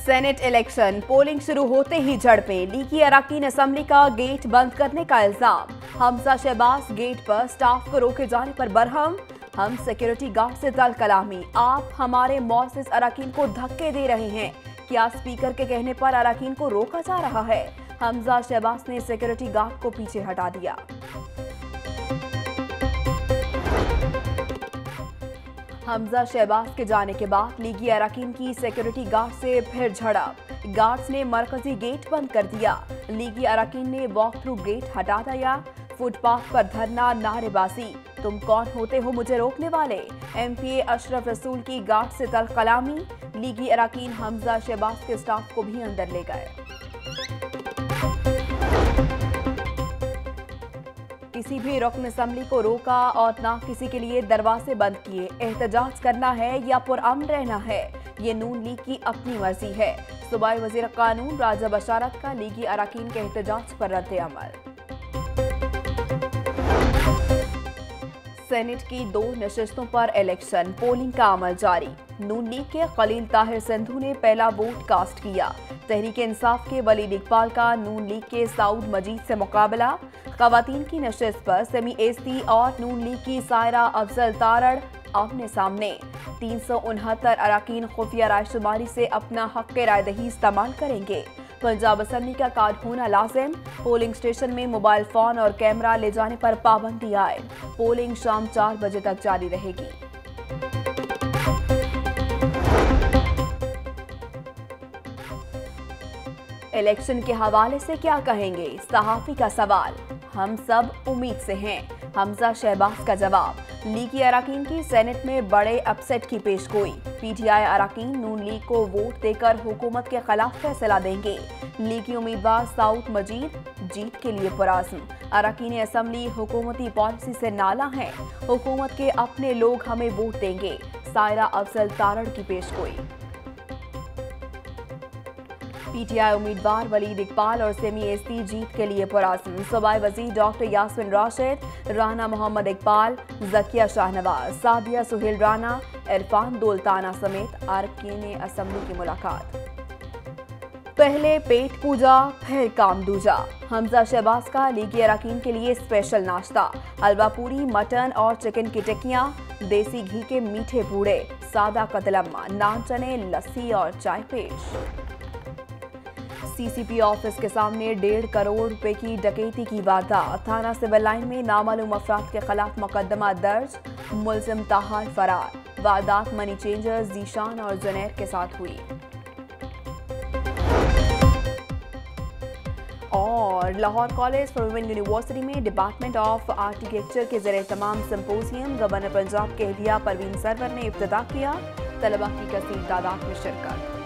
Senate election polling शुरू होते ही झड़पें। लीगी अराकीन असम्बली का गेट बंद करने का इल्ज़ाम। हमजा शहबाज गेट पर स्टाफ को रोके जाने पर बरहम। हम सिक्योरिटी गार्ड से दल कलामी। आप हमारे मौसिस अराकीन को धक्के दे रहे हैं। क्या स्पीकर के कहने पर अराकीन को रोका जा रहा है? हमजा शहबाज ने सिक्योरिटी गार्ड को पीछे हटा दिया। हमजा शहबाज के जाने के बाद लीगी अरकान की सिक्योरिटी गार्ड से फिर झड़प। गार्ड्स ने मरकजी गेट बंद कर दिया। लीगी अरकान ने वॉक थ्रू गेट हटा दिया। फुटपाथ पर धरना नारेबाजी। तुम कौन होते हो मुझे रोकने वाले? एमपीए अशरफ रसूल की गार्ड से तल कलामी। लीगी अरकान हमजा शहबाज के स्टाफ को भी अंदर ले गए। किसी भी रुकन असम्बली को रोका और ना किसी के लिए दरवाजे बंद किए। एहतजाज करना है या पुरान रहना है, ये नून लीग की अपनी मर्ज़ी है। सूबाई वज़ीर कानून राजा बशारत का लीगी अरकान के एहतजाज पर रद्द अमल। सेनेट की दो नशस्तों पर इलेक्शन, पोलिंग का अमल जारी। नून लीग के खलील ताहिर सिंधु ने पहला वोट कास्ट किया। तहरीक इंसाफ के वलीद इकबाल का नून लीग के साउद मजीद से मुकाबला। खातन की नशस्त पर सेमी एसटी और नून लीग की सायरा अफजल तारड़ आमने सामने। तीन सौ उनहत्तर अरकान खुफिया रायशुमारी से अपना हक रायदही इस्तेमाल करेंगे। पंजाब असम्बली का कार्ड होना लाजिम पोलिंग स्टेशन में मोबाइल फ़ोन और कैमरा ले जाने पर पाबंदी आए। पोलिंग शाम चार बजे तक जारी रहेगी। इलेक्शन के हवाले से क्या कहेंगे? सहाफी का सवाल। हम सब उम्मीद से हैं। हमजा शहबाज का जवाब। लीगी अरकान की सेनेट में बड़े अपसेट की पेशगोई। पीटीआई अरकान नून लीग को वोट देकर हुकूमत के खिलाफ फैसला देंगे। लीगी उम्मीदवार साउथ मजीद जीत के लिए पुराजम अरकान असम्बली हुकूमती पॉलिसी से नाला है। हुकूमत के अपने लोग हमें वोट देंगे। सायरा अफजल तारड़ की पेशगोई। पीटीआई उम्मीदवार वलीद इकबाल और सेमी एसटी जीत के लिए पुराजम सूबाई वज़ीर डॉक्टर यासमिन राशिद राना मोहम्मद इकबाल, जकिया शाहनवाज सादिया सुहेल राना इरफान दोलताना समेत अरकान असम्बली की मुलाकात। पहले पेट पूजा, फिर काम दूजा। हमजा शहबाज का लीगी अरकान के लिए स्पेशल नाश्ता। हलवा पूरी, मटन और चिकन की टिक्कियाँ, देसी घी के मीठे पूड़े, सादा कतलम्मा, नान चने, लस्सी और चाय पेश। सीसीपी ऑफ़िस के सामने डेढ़ करोड़ रुपए की डकैती की वारदात। थाना सिविल लाइन में नामालूम अफराद के खिलाफ मुकदमा दर्ज, मुलजिम ताहार फरार। वारदात मनी चेंजर्स जीशान और जुनैर के साथ हुई। और Lahore college for women university में डिपार्टमेंट ऑफ़ आर्किटेक्चर के ज़रिए तमाम सिंपोजियम, गवर्नर पंजाब के एहलिया परवीन सरवर ने इब्तदा किया। तलबा की कसीर तादाद में शिरकत।